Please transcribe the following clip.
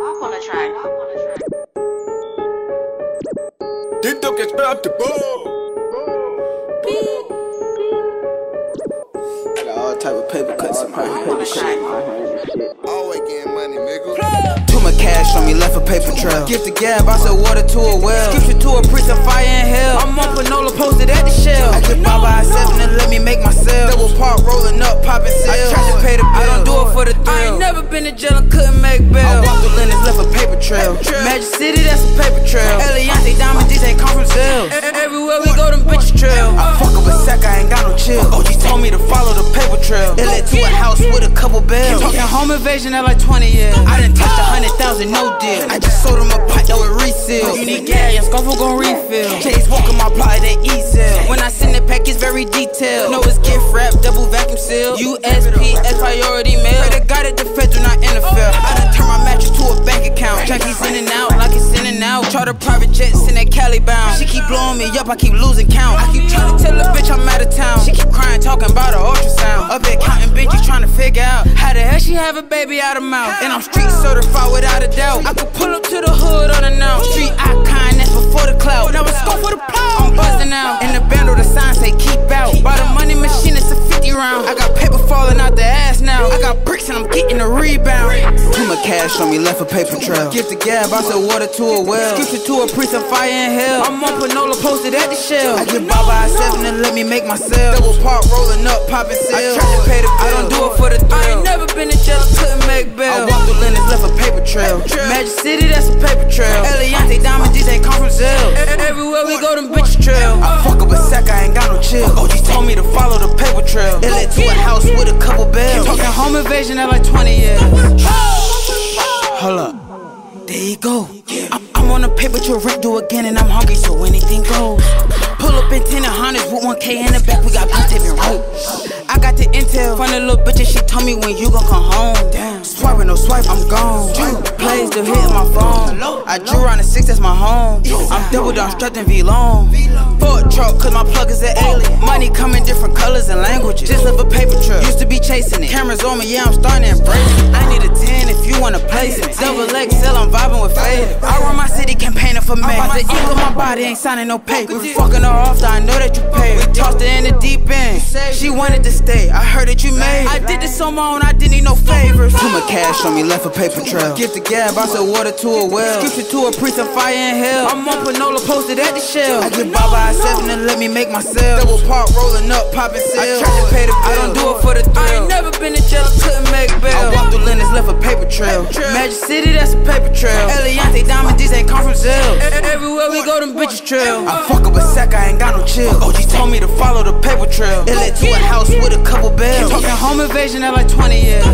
Wop on the track. Wop on the track. Tito que espera tu I got all type of paper cuts in my Walk on. Always getting money, nigga. Too much cash on me, left a paper trail. Gift to gab, I said water to a well. Scripture to a priest of fire and hell. I'm on Panola posted at the shell. I get Baba I seven and let me make myself. Double park rolling up, popping sales. I try to pay the bill. I don't do it for the thrill. I ain't never been to jail and couldn't make bail. City, that's a paper trail. Eliantte Diamond, these ain't come from sales. Everywhere we go, them bitches trail. I fuck up a sack, I ain't got no chill. Oh, OG told me to follow the paper trail. It led to a house couple bells. Talking home invasion at like 20 years. I done touched a hundred thousand, no deal. I just sold him a pot that would resell. You need gas, your scuffle gon' refill. Chase walking my plot, they eat sell. When I send the pack, it's very detailed. Know it's gift wrap, double vacuum seal. USPS priority mail. Pray to God that the feds do not interfere. I done turn my mattress to a bank account. Packages in and out like it's sending out. Charter private jets in that Cali bound. She keep blowing me up, I keep losing count. I keep trying to tell the bitch I'm out of town. She keep crying, talking about her ultrasound. Up there figure out how the hell she have a baby out of mouth. And I'm street certified without a doubt. I could pull up to the hood unannounced. Street icon, that's before the cloud. Now it's go for the plow. I'm buzzing out. In the band, the sign say keep out. Buy the money machine, it's a 50 round. I got paper falling out the ass now. I got bricks and I'm getting a rebound. Too cash on me, left a paper trail. Gift the gab, I said water to a well. Scripture to a priest of fire and hell. I'm on Panola posted at the shell. I give Baba a seven and let me make myself. Double park rolling up, popping sales. I try to pay the bill. I don't do it for the thrill. I ain't never been to jail, couldn't make bail. I walked the Lenox, left a paper trail. Magic City, that's a paper trail. Eliantte Diamond, these ain't come from Zales. Everywhere we go, them bitches trail. I fuck up a sack, I ain't got no chill. Oh, OG told me to follow the paper trail. It led to a house with a couple bells. Talking home invasion at like 20 years. Hold up. There you go. I'm, I'm on the paper to rent do again, and I'm hungry, so anything goes. Pull up in 10 hundreds with 1K in the back, we got blue tape and rope. I got the intel from the little bitch, and she told me when you gon' come home. Damn. Swiping, no swipe, I'm gone. Plays still hitting my phone. I drew around the six, that's my home. I'm double down, strapped in V long. Ford truck, cause my plug is an oh. alien. Money come in different colors and languages. Just live a paper truck, used to be chasing it. Cameras on me, yeah, I'm starting to embrace it. I need a 10 if you wanna place it. Double XL, I'm vibing with Fader. I run my city campaigning for mayor. The ink on my body ain't signing no paper. We fucking her off, I know that you paid. We tossed her in the deep. She wanted to stay, I heard that you made. I did this on my own, I didn't need no favors. Too much cash on me, left a paper trail. Gift the gab, I said water to a well. Scripture to a priest of fire and hell. I'm on Panola posted at the shell. I give Baba a seven and let me make myself. Double park rolling up, popping sales. I try to pay the bill. I don't do it for the thrill. I ain't never been to jail, couldn't make bail. I walked through Lenox, left paper trail. Eliantte Diamond, these ain't come from Zales. Everywhere we go, them bitches trail. I fuck up a sack, I ain't got no chill. Oh, OG told me to follow the paper trail. It led to a house with a couple bells. Talking home invasion at like 20 years.